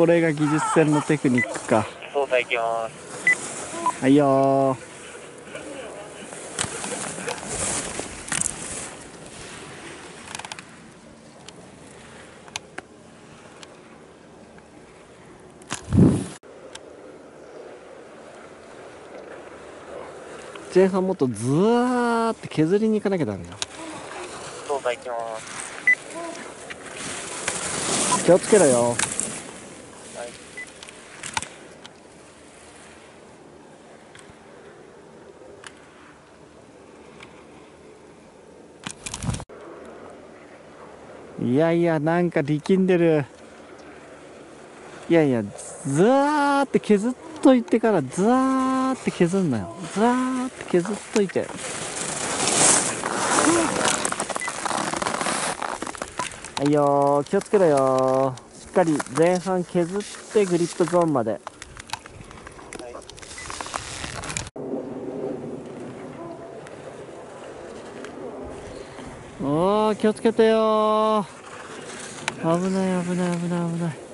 これが技術船のテクニックか。操作いきますはいよ前半もっとずわーって削りに行かなきゃダメよ。操作いきます。気をつけろよ。はいやいやなんか力んでる。いやいやずーって削っといてからずーって削んなよ。ずーって削っといて。はいよ気をつけろよっかり前半削ってグリップゾーンまで。おー気をつけてよー。危ない危ない危ない危ない。